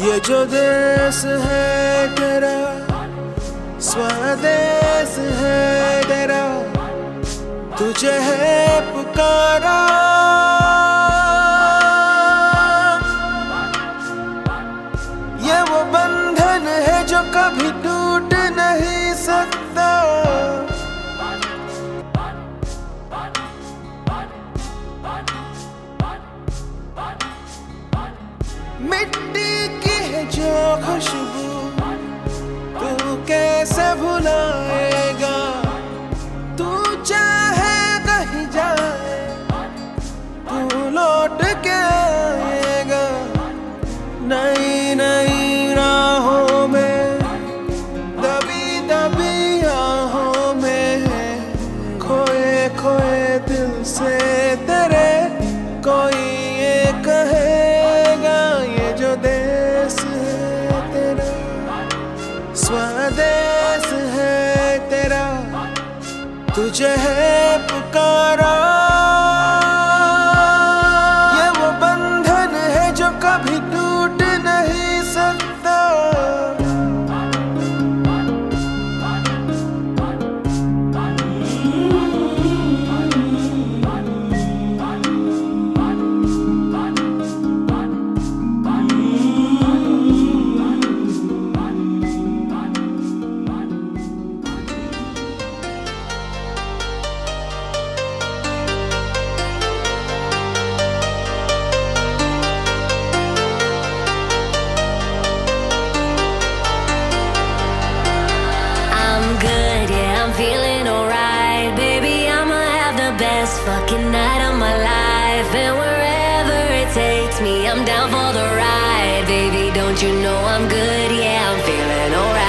ये जो देश है तेरा स्वदेश है तेरा तुझे है पुकारा। खुशबू, तू कैसे भुलाएगा? तू चाहे कहीं जाए, तू लौट के आएगा। नई नई राहों में दबी दबी आहों में खोए खोए दिल से तुझे है पुकारा। And wherever it takes me, I'm down for the ride. Baby, don't you know I'm good, yeah, I'm feeling alright.